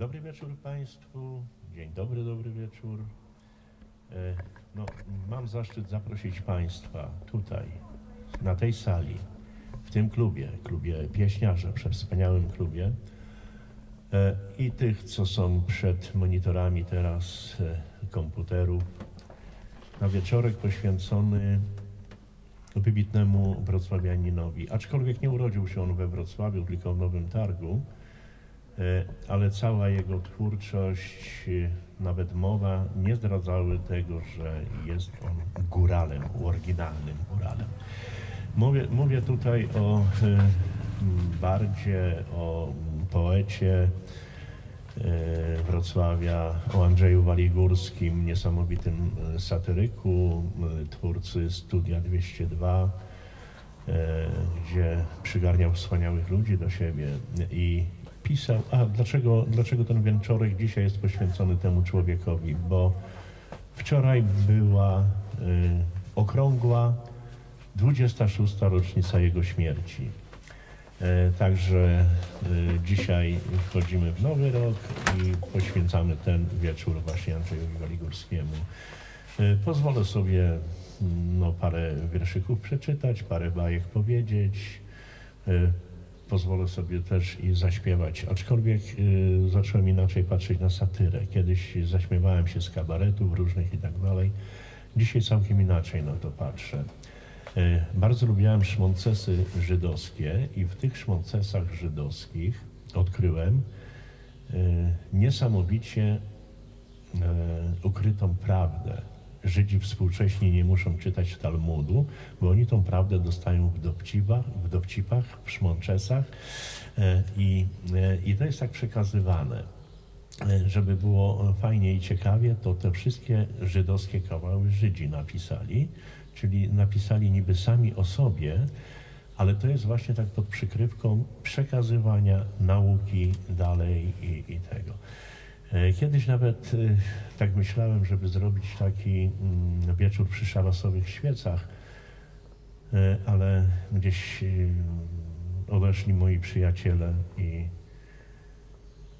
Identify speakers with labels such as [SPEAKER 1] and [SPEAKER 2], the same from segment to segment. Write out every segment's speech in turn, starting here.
[SPEAKER 1] Dobry wieczór Państwu. Dzień dobry, dobry wieczór. E, No, mam zaszczyt zaprosić Państwa tutaj, na tej sali, w tym klubie, klubie pieśniarza, przewspaniałym klubie e, i tych, co są przed monitorami teraz e, komputerów, na wieczorek poświęcony wybitnemu wrocławianinowi. Aczkolwiek nie urodził się on we Wrocławiu, tylko w Nowym Targu, ale cała jego twórczość, e, nawet mowa, nie zdradzały tego, że jest on góralem, oryginalnym góralem. Mówię, mówię tutaj o e, bardzie, o poecie e, Wrocławia, o Andrzeju Waligórskim, niesamowitym e, satyryku, e, twórcy Studia 202, e, gdzie przygarniał wspaniałych ludzi do siebie i pisał. A dlaczego, dlaczego ten wieczorek dzisiaj jest poświęcony temu człowiekowi? Bo wczoraj była e, okrągła 26. rocznica jego śmierci. E, Także e, dzisiaj wchodzimy w nowy rok i poświęcamy ten wieczór właśnie Andrzejowi Waligórskiemu. E, Pozwolę sobie mm, no, parę wierszyków przeczytać, parę bajek powiedzieć. Pozwolę sobie też i zaśpiewać, aczkolwiek e, zacząłem inaczej patrzeć na satyrę. Kiedyś zaśmiewałem się z kabaretów różnych i tak dalej. Dzisiaj całkiem inaczej na to patrzę. E, Bardzo lubiałem szmoncesy żydowskie i w tych szmoncesach żydowskich odkryłem e, niesamowicie ukrytą prawdę. Żydzi współcześni nie muszą czytać Talmudu, bo oni tą prawdę dostają w dowcipach, w, dowcipach, w szmonczesach e, i, e, i to jest tak przekazywane. E, Żeby było fajnie i ciekawie, to te wszystkie żydowskie kawały Żydzi napisali, czyli napisali niby sami o sobie, ale to jest właśnie tak pod przykrywką przekazywania nauki dalej i, i tego. E, Kiedyś nawet e, tak myślałem, żeby zrobić taki mm, wieczór przy szalasowych świecach, e, ale gdzieś odeszli moi przyjaciele i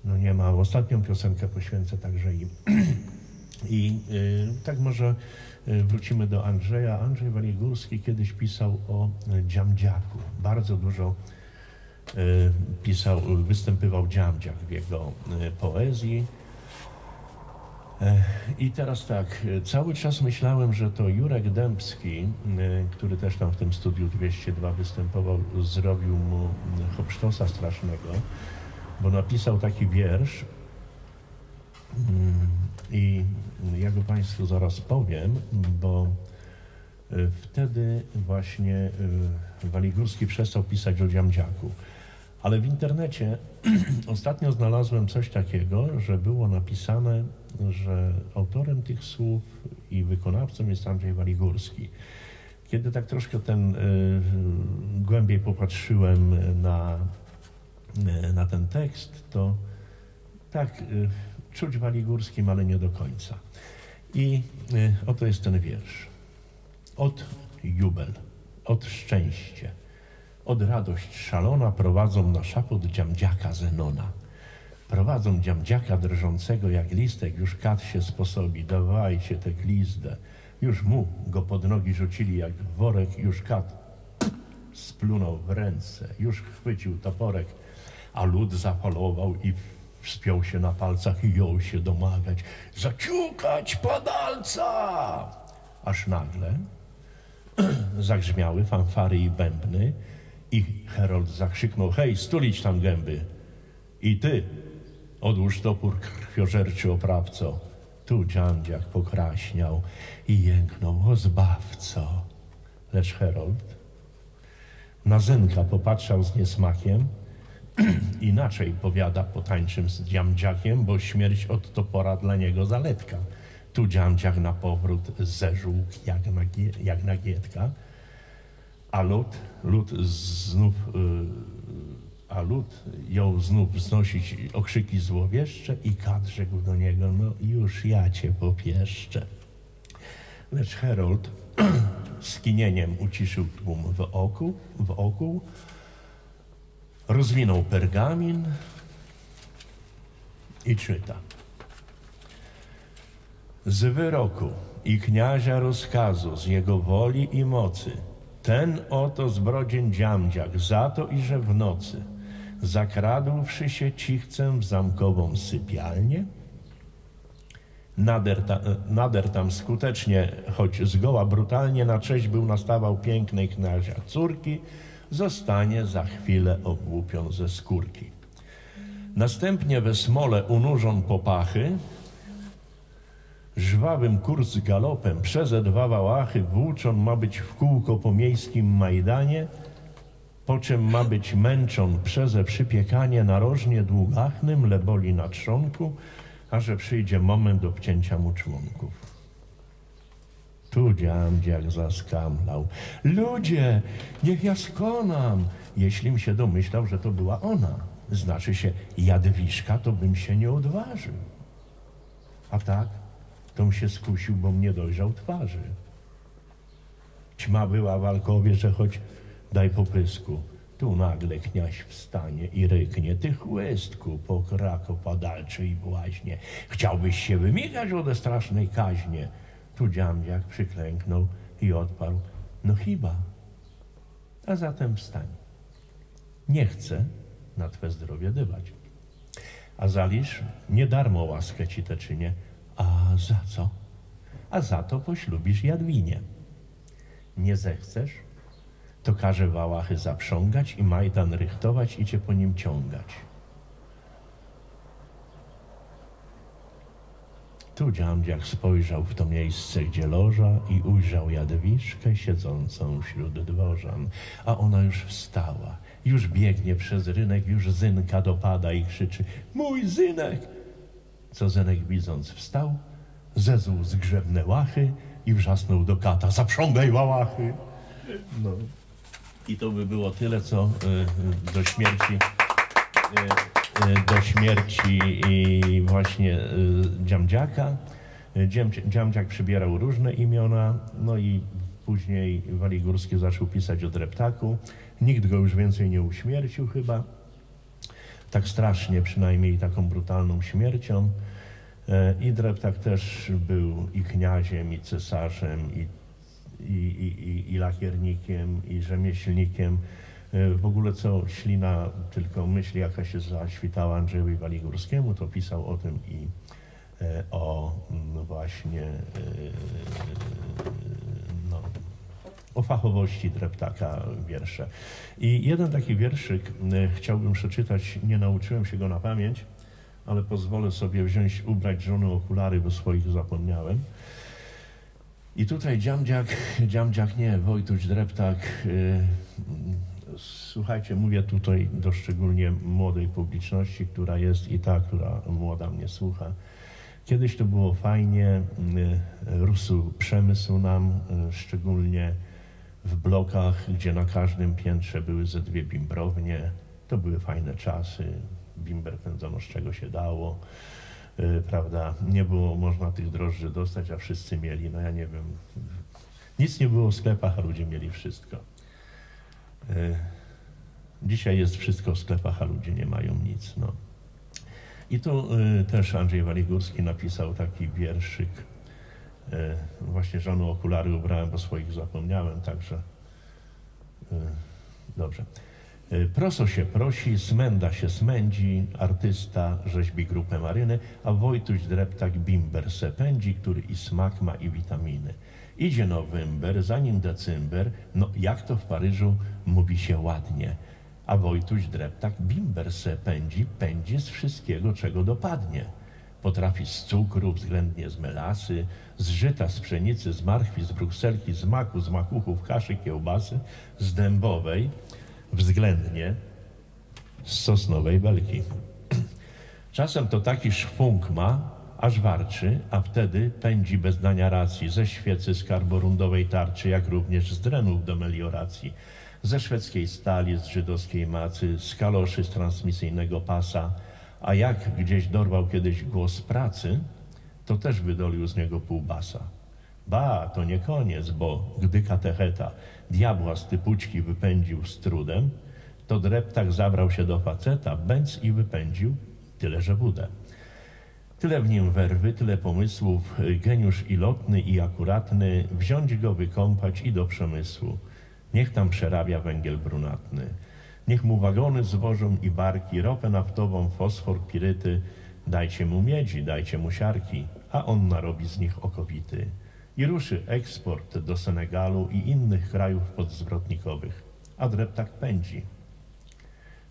[SPEAKER 1] no nie ma. Ostatnią piosenkę poświęcę także im. I tak może wrócimy do Andrzeja. Andrzej Waligórski kiedyś pisał o dziamdziaku. Bardzo dużo pisał, występywał dziamdziak w jego poezji. E, I teraz tak, cały czas myślałem, że to Jurek Dębski, y, który też tam w tym studiu 202 występował, zrobił mu hopsztosa strasznego, bo napisał taki wiersz, Mm, I ja go Państwu zaraz powiem, bo y, wtedy właśnie y, Waligórski przestał pisać o dziamdziaku. Ale w internecie ostatnio znalazłem coś takiego, że było napisane, że autorem tych słów i wykonawcą jest Andrzej Waligórski. Kiedy tak troszkę ten y, głębiej popatrzyłem na, y, na ten tekst, to tak, y, czuć Waligórskim, ale nie do końca. I y, oto jest ten wiersz. Od jubel, od szczęście, od radość szalona prowadzą na szapot dziamdziaka Zenona. Prowadzą dziamdziaka drżącego jak listek, już kat się sposobi, dawajcie tę glizdę. Już mu go pod nogi rzucili jak worek, już kat splunął w ręce, już chwycił toporek, a lud zapalował i wspiął się na palcach i jął się domagać. Zaciukać padalca! Aż nagle zagrzmiały fanfary i bębny i Herold zakrzyknął, hej, stulić tam gęby! I ty, odłóż topór krwiożerczy oprawco. Tu dziandziak pokraśniał i jęknął, o zbawco. Lecz Herold na Zynka popatrzał z niesmakiem, inaczej powiada potańczym z dziamdziakiem, bo śmierć od topora dla niego zaletka. Tu dziamdziak na powrót zeżółk jak, jak nagietka, a lud, lud znów, y, a lud jął znów wznosić okrzyki złowieszcze i kat rzekł do niego, no już ja cię popieszczę. Lecz Herold skinieniem uciszył tłum w oku, w oku rozwinął pergamin i czyta. Z wyroku i kniazia rozkazu, z jego woli i mocy, ten oto zbrodzień dziamdziak, za to i że w nocy, zakradłszy się cichcem w zamkową sypialnię, nader, ta, nader tam skutecznie, choć zgoła brutalnie na cześć był nastawał pięknej kniazia córki, zostanie za chwilę ogłupion ze skórki. Następnie we smole unurzon popachy, żwawym kurs galopem przez dwa wałachy włóczon ma być w kółko po miejskim Majdanie, po czym ma być męczon przeze przypiekanie narożnie długachnym, leboli na trzonku, a że przyjdzie moment obcięcia mu członków. Tu dziamdziak zaskamlał. Ludzie, niech ja skonam, jeślim się domyślał, że to była ona. Znaczy się Jadwiszka, to bym się nie odważył. A tak, tom się skusił, bo mnie dojrzał twarzy. Ćma była w Alkowie, że choć daj popysku. Tu nagle kniaś wstanie i ryknie, ty chłystku, po krako padalczy i błaźnie. Chciałbyś się wymigać ode strasznej kaźnie. Tu dziamdziak przyklęknął i odparł, no chyba. A zatem wstań. Nie chcę na twe zdrowie dywać. A zalisz, nie darmo łaskę ci te czynię. A za co? A za to poślubisz Jadwinie. Nie zechcesz? To każe wałachy zaprzągać i majdan rychtować i cię po nim ciągać. Tu dziamdziak spojrzał w to miejsce, gdzie loża i ujrzał Jadwiszkę siedzącą wśród dworzan, a ona już wstała, już biegnie przez rynek, już Zynka dopada i krzyczy Mój Zynek! Co Zenek widząc wstał, zezł zgrzebne łachy i wrzasnął do kata Zaprzągaj wałachy! No. I to by było tyle, co y, do śmierci y, y, do śmierci właśnie Dziamdziaka. Dziam, Dziamdziak przybierał różne imiona, no i później Waligórski zaczął pisać o dreptaku. Nikt go już więcej nie uśmiercił chyba. Tak strasznie, przynajmniej taką brutalną śmiercią. I dreptak też był i kniaziem, i cesarzem, i i, i, i lakiernikiem, i rzemieślnikiem. E, w ogóle co Ślina tylko myśli, jaka się zaświtała Andrzejowi Waligórskiemu, to pisał o tym i e, o mm, właśnie e, o fachowości dreptaka wiersze. I jeden taki wierszyk chciałbym przeczytać, nie nauczyłem się go na pamięć, ale pozwolę sobie wziąć, ubrać żony okulary, bo swoich zapomniałem. I tutaj dziamdziak, dziamdziak nie, Wojtuś Dreptak. Y, słuchajcie, mówię tutaj do szczególnie młodej publiczności, która jest i ta, która młoda mnie słucha. Kiedyś to było fajnie, y, rósł przemysł nam, y, szczególnie w blokach, gdzie na każdym piętrze były ze dwie bimbrownie. To były fajne czasy. Bimber pędzono z czego się dało. Y, prawda, nie było można tych drożdży dostać, a wszyscy mieli, no ja nie wiem, nic nie było w sklepach, a ludzie mieli wszystko. Y, dzisiaj jest wszystko w sklepach, a ludzie nie mają nic. No. I tu y, też Andrzej Waligórski napisał taki wierszyk. Właśnie żonu okulary ubrałem, bo swoich zapomniałem, także dobrze. Y, proso się prosi, smęda się smędzi, artysta rzeźbi grupę maryny, a Wojtuś dreptak bimber se pędzi, który i smak ma i witaminy. Idzie nowember, zanim december, no jak to w Paryżu mówi się ładnie. A Wojtuś dreptak bimber se pędzi, pędzi z wszystkiego, czego dopadnie. Potrafi z cukru, względnie z melasy, z żyta, z pszenicy, z marchwi, z brukselki, z maku, z makuchów, kaszy, kiełbasy, z dębowej, względnie z sosnowej belki. Czasem to taki szwung ma, aż warczy, a wtedy pędzi bez dania racji ze świecy z tarczy, jak również z drenów do melioracji, ze szwedzkiej stali, z żydowskiej macy, z kaloszy z transmisyjnego pasa, a jak gdzieś dorwał kiedyś głos pracy, to też wydolił z niego pół basa. Ba, to nie koniec, bo gdy katecheta diabła z typućki wypędził z trudem, to dreptak zabrał się do faceta, bęc i wypędził, tyle że budę. Tyle w nim werwy, tyle pomysłów, geniusz i lotny i akuratny, wziąć go, wykąpać i do przemysłu. Niech tam przerabia węgiel brunatny. Niech mu wagony zwożą i barki, ropę naftową, fosfor, piryty. Dajcie mu miedzi, dajcie mu siarki, a on narobi z nich okowity. I ruszy eksport do Senegalu i innych krajów podzwrotnikowych. A dreb tak pędzi.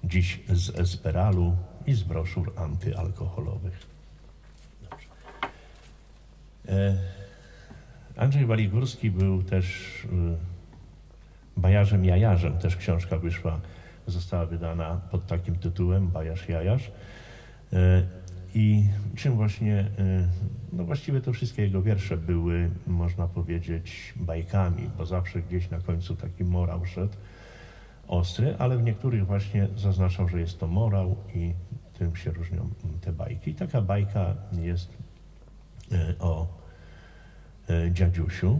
[SPEAKER 1] Dziś z Esperalu i z broszur antyalkoholowych. E, Andrzej Waligórski był też e, bajarzem jajarzem. Też książka wyszła, została wydana pod takim tytułem Bajarz Jajarz. I czym właśnie, no właściwie to wszystkie jego wiersze były, można powiedzieć, bajkami, bo zawsze gdzieś na końcu taki morał szedł ostry, ale w niektórych właśnie zaznaczał, że jest to morał i tym się różnią te bajki. Taka bajka jest e, o e, dziadziusiu.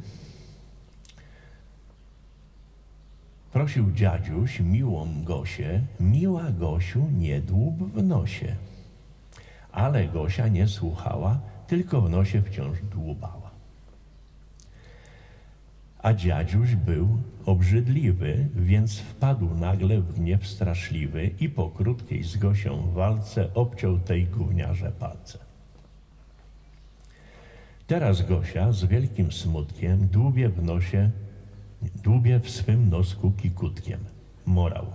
[SPEAKER 1] Prosił dziadziuś miłą Gosię, miła Gosiu, nie dłub w nosie. Ale Gosia nie słuchała, tylko w nosie wciąż dłubała. A dziadziuś był obrzydliwy, więc wpadł nagle w gniew straszliwy i po krótkiej z Gosią walce obciął tej gówniarze palce. Teraz Gosia z wielkim smutkiem dłubie w nosie, dłubie w swym nosku kikutkiem. Morał.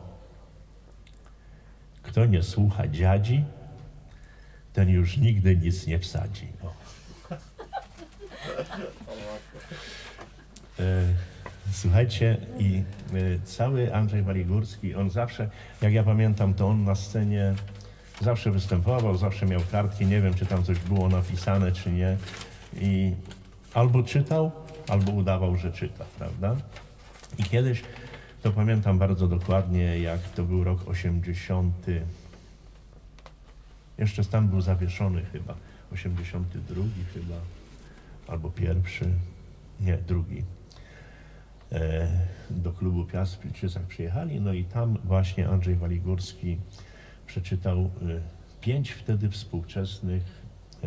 [SPEAKER 1] Kto nie słucha dziadzi, ten już nigdy nic nie wsadzi. O. E, słuchajcie, i e, cały Andrzej Waligórski, on zawsze, jak ja pamiętam, to on na scenie zawsze występował, zawsze miał kartki, nie wiem, czy tam coś było napisane, czy nie. I albo czytał, albo udawał, że czyta, prawda? I kiedyś, to pamiętam bardzo dokładnie, jak to był rok 80. Jeszcze stan był zawieszony chyba, 82 chyba, albo pierwszy, nie, drugi. E, do klubu Piast w Pilczycach przyjechali, no i tam właśnie Andrzej Waligórski przeczytał e, pięć wtedy współczesnych, e,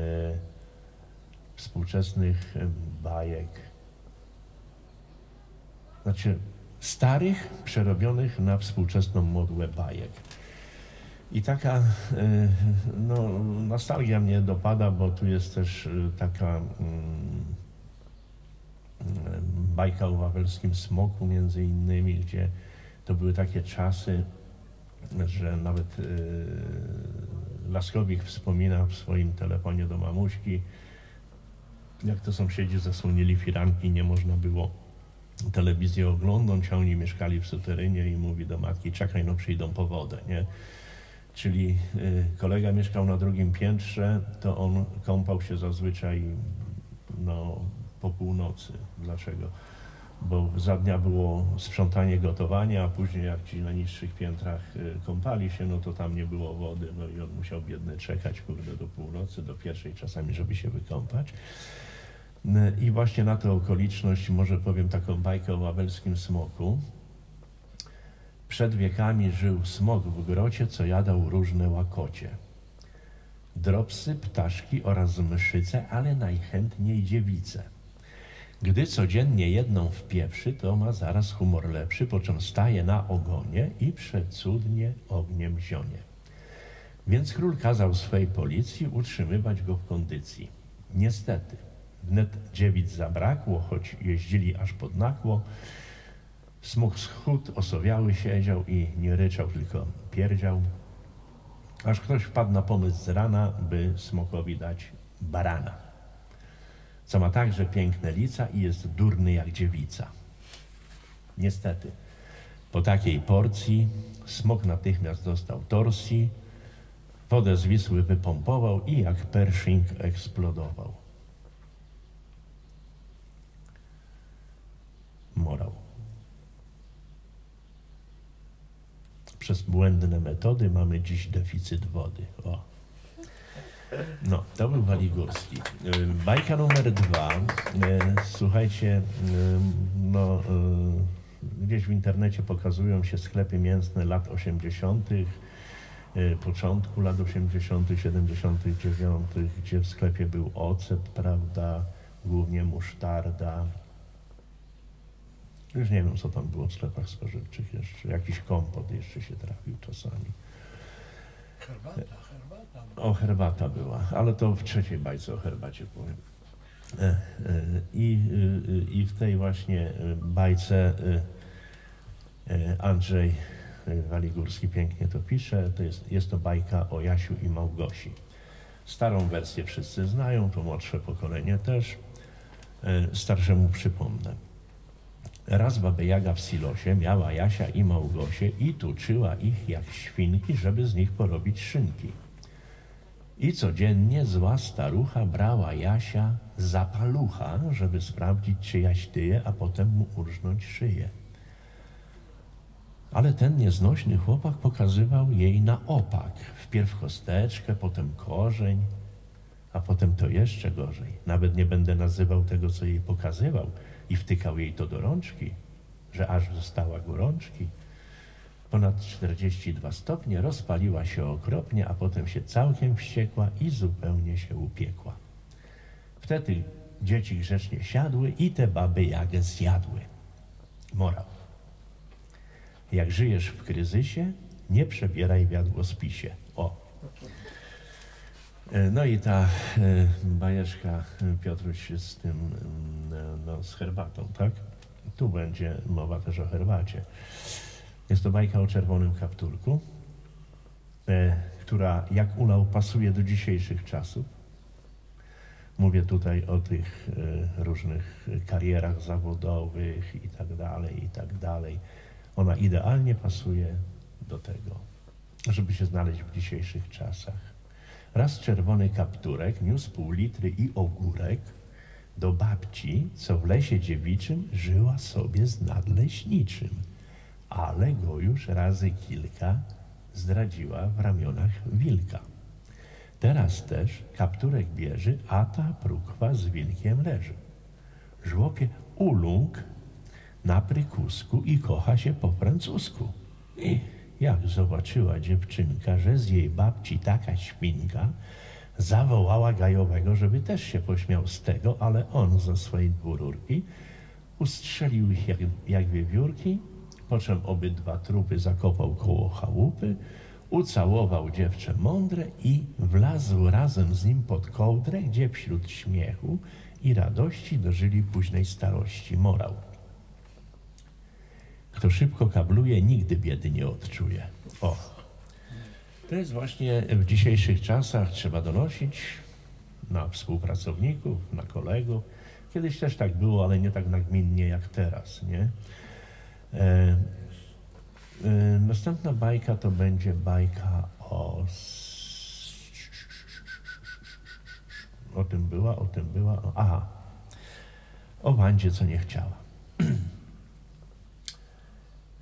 [SPEAKER 1] współczesnych bajek. Znaczy starych, przerobionych na współczesną modłę bajek. I taka no, nostalgia mnie dopada, bo tu jest też taka mm, bajka o wawelskim smoku między innymi, gdzie to były takie czasy, że nawet Laskowik wspomina w swoim telefonie do mamuśki, jak to sąsiedzi zasłonili firanki, nie można było telewizję oglądać, a oni mieszkali w suterynie i mówi do matki, czekaj, no przyjdą po wodę, nie? Czyli y, kolega mieszkał na drugim piętrze, to on kąpał się zazwyczaj no, po północy. Dlaczego? Bo za dnia było sprzątanie, gotowanie, a później jak ci na niższych piętrach y, kąpali się, no to tam nie było wody, no i on musiał biedny czekać, kurde, do północy, do pierwszej czasami, żeby się wykąpać. Y, I właśnie na tę okoliczność może powiem taką bajkę o wawelskim smoku. Przed wiekami żył smok w grocie, co jadał różne łakocie. Dropsy, ptaszki oraz mszyce, ale najchętniej dziewice. Gdy codziennie jedną wpieprzy, to ma zaraz humor lepszy, po czym staje na ogonie i przecudnie ogniem zionie. Więc król kazał swej policji utrzymywać go w kondycji. Niestety, wnet dziewic zabrakło, choć jeździli aż pod nakło. Smok schód osowiały siedział i nie ryczał, tylko pierdział. Aż ktoś wpadł na pomysł z rana, by smokowi dać barana co ma także piękne lica i jest durny jak dziewica. Niestety, po takiej porcji smok natychmiast dostał torsji, wodę z Wisły wypompował i jak Pershing eksplodował. Morał. Przez błędne metody mamy dziś deficyt wody. O. No, to był Waligórski. Bajka numer dwa. Słuchajcie, no, gdzieś w internecie pokazują się sklepy mięsne lat 80. e, początku lat 80., 79., gdzie w sklepie był ocet, prawda, głównie musztarda. Już nie wiem, co tam było w sklepach spożywczych jeszcze. Jakiś kompot jeszcze się trafił czasami.
[SPEAKER 2] Herbata, herbata.
[SPEAKER 1] O, herbata była, ale to w trzeciej bajce o herbacie powiem. E, e, I, e, I w tej właśnie bajce Andrzej Waligórski pięknie to pisze. To jest, jest to bajka o Jasiu i Małgosi. Starą wersję wszyscy znają, to młodsze pokolenie też. Starszemu przypomnę. Raz baba Jaga w silosie miała Jasia i Małgosię i tuczyła ich jak świnki, żeby z nich porobić szynki. I codziennie zła starucha brała Jasia za palucha, żeby sprawdzić, czy Jaś tyje, a potem mu urżnąć szyję. Ale ten nieznośny chłopak pokazywał jej na opak. Wpierw chosteczkę, potem korzeń, a potem to jeszcze gorzej. Nawet nie będę nazywał tego, co jej pokazywał i wtykał jej to do rączki, że aż została gorączki. Ponad 42 stopnie, rozpaliła się okropnie, a potem się całkiem wściekła i zupełnie się upiekła. Wtedy dzieci grzecznie siadły i te baby jagę zjadły. Morał. Jak żyjesz w kryzysie, nie przebieraj wiadłospisie. O. E, no i ta e, bajeczka e, Piotruś z tym, no, z herbatą, tak? Tu będzie mowa też o herbacie. Jest to bajka o czerwonym kapturku, która jak ulał pasuje do dzisiejszych czasów. Mówię tutaj o tych różnych karierach zawodowych i tak dalej, i tak dalej. Ona idealnie pasuje do tego, żeby się znaleźć w dzisiejszych czasach. Raz czerwony kapturek niósł pół litry i ogórek do babci, co w lesie dziewiczym żyła sobie z nadleśniczym, ale go już razy kilka zdradziła w ramionach wilka. Teraz też kapturek bierze, a ta prukwa z wilkiem leży. Żłopie ulung na prykusku i kocha się po francusku. Jak zobaczyła dziewczynka, że z jej babci taka świnka, zawołała Gajowego, żeby też się pośmiał z tego, ale on ze swojej dwururki ustrzelił ich jak, jak wiewiórki, po czym obydwa trupy zakopał koło chałupy, ucałował dziewczę mądre i wlazł razem z nim pod kołdrę, gdzie wśród śmiechu i radości dożyli późnej starości morał. Kto szybko kabluje, nigdy biedy nie odczuje. O. To jest właśnie w dzisiejszych czasach trzeba donosić na współpracowników, na kolegów. Kiedyś też tak było, ale nie tak nagminnie jak teraz, nie? E, e, następna bajka to będzie bajka o... O tym była, o tym była. O, aha. O Wandzie, co nie chciała.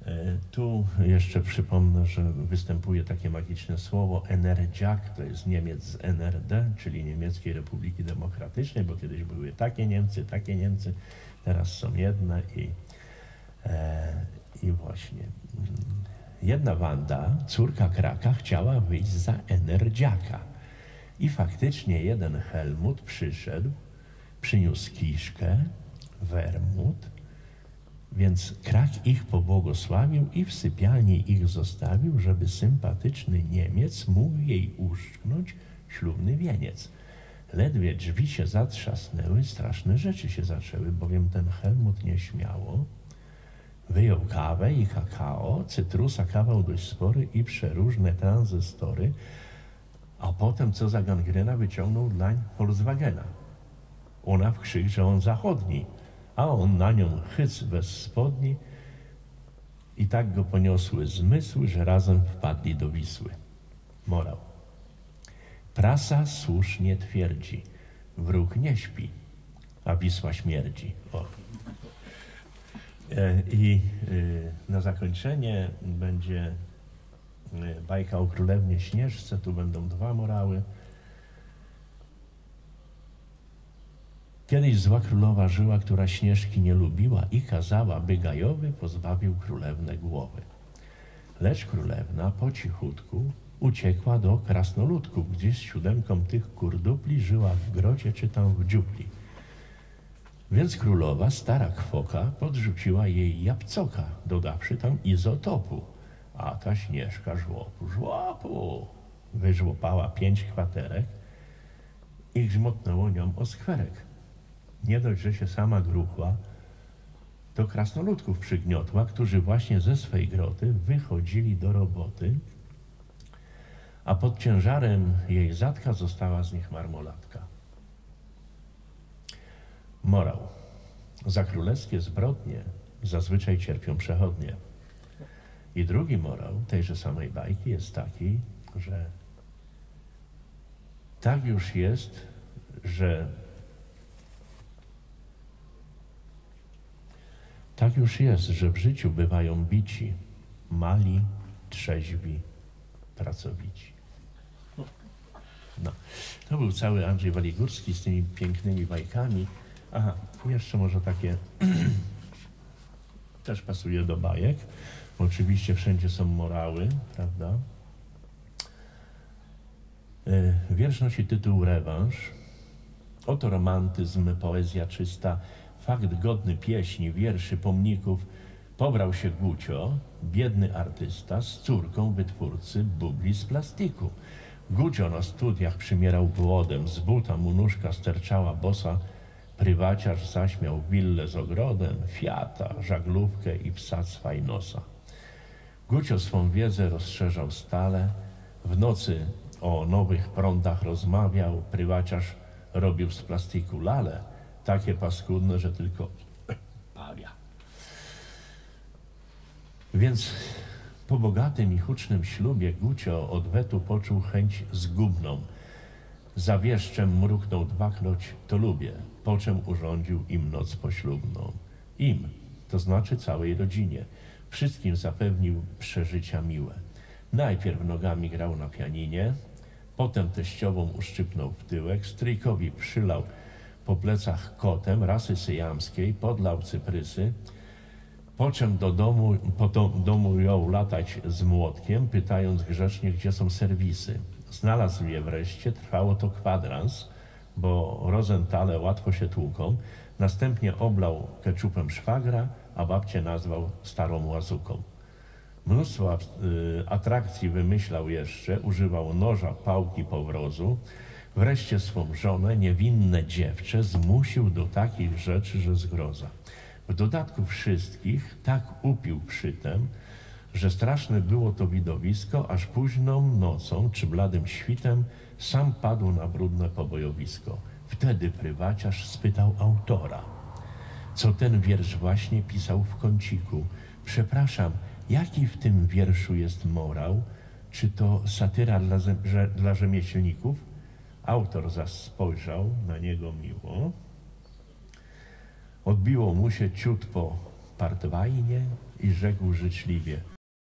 [SPEAKER 1] E, tu jeszcze przypomnę, że występuje takie magiczne słowo Energiak, to jest Niemiec z NRD, czyli Niemieckiej Republiki Demokratycznej, bo kiedyś były takie Niemcy, takie Niemcy, teraz są jedne i, e, i właśnie jedna Wanda, córka Kraka, chciała wyjść za Energiaka. I faktycznie jeden Helmut przyszedł, przyniósł kiszkę, wermut, więc krak ich pobłogosławił i w sypialni ich zostawił, żeby sympatyczny Niemiec mógł jej uszknąć ślubny wieniec. Ledwie drzwi się zatrzasnęły, straszne rzeczy się zaczęły, bowiem ten Helmut nieśmiało wyjął kawę i kakao, cytrusa kawał dość spory i przeróżne tranzystory, a potem co za gangrena wyciągnął dlań Volkswagena. Ona w krzyk, że on zachodni a on na nią chyc bez spodni i tak go poniosły zmysły, że razem wpadli do Wisły. Morał. Prasa słusznie twierdzi, wróg nie śpi, a Wisła śmierdzi. O. E, I e, na zakończenie będzie e, bajka o królewnie Śnieżce. Tu będą dwa morały. Kiedyś zła królowa żyła, która Śnieżki nie lubiła i kazała, by Gajowy pozbawił królewnę głowy. Lecz królewna po cichutku uciekła do krasnoludków, gdzie z siódemką tych kurdupli żyła w grocie czy tam w dziupli. Więc królowa, stara kwoka, podrzuciła jej jabłcoka, dodawszy tam izotopu. A ta śnieżka żłopu, żłopu, wyżłopała pięć kwaterek i grzmotnęło nią o skwerek. Nie dość, że się sama gruchła, to krasnoludków przygniotła, którzy właśnie ze swej groty wychodzili do roboty, a pod ciężarem jej zatka została z nich marmolatka. Morał. Za królewskie zbrodnie zazwyczaj cierpią przechodnie. I drugi morał tejże samej bajki jest taki, że tak już jest, że tak już jest, że w życiu bywają bici, mali, trzeźwi, pracowici. No, to był cały Andrzej Waligórski z tymi pięknymi bajkami. Aha, jeszcze może takie też pasuje do bajek. Oczywiście wszędzie są morały, prawda? E, Wiersz nosi tytuł Rewanż. Oto romantyzm, poezja czysta, fakt godny pieśni, wierszy, pomników. Pobrał się Gucio, biedny artysta, z córką wytwórcy bubli z plastiku. Gucio na studiach przymierał głodem, z buta mu nóżka sterczała bosa, prywaciarz zaśmiał willę z ogrodem, fiata, żaglówkę i psa z fajnosa. Gucio swą wiedzę rozszerzał stale, w nocy o nowych prądach rozmawiał, prywaciarz robił z plastiku lale, takie paskudne, że tylko pawia. Więc po bogatym i hucznym ślubie Gucio odwetu poczuł chęć zgubną. Za wieszczem mruknął dwakroć, to lubię, po czym urządził im noc poślubną. Im, to znaczy całej rodzinie, wszystkim zapewnił przeżycia miłe. Najpierw nogami grał na pianinie, potem teściową uszczypnął w tyłek, stryjkowi przylał po plecach kotem rasy syjamskiej, podlał cyprysy, po czym do domu, po do, domu jął latać z młotkiem, pytając grzecznie, gdzie są serwisy. Znalazł je wreszcie, trwało to kwadrans, bo rozentale łatwo się tłuką. Następnie oblał keczupem szwagra, a babcię nazwał starą łazuką. Mnóstwo y, atrakcji wymyślał jeszcze, używał noża, pałki, powrozu. Wreszcie swą żonę, niewinne dziewczę, zmusił do takich rzeczy, że zgroza. W dodatku wszystkich tak upił przytem, że straszne było to widowisko, aż późną nocą czy bladym świtem sam padł na brudne pobojowisko. Wtedy prywaciarz spytał autora, co ten wiersz właśnie pisał w kąciku. Przepraszam, jaki w tym wierszu jest morał? Czy to satyra dla, dla rzemieślników? Autor zaś spojrzał na niego miło. Odbiło mu się ciut po partwajnie i rzekł życzliwie –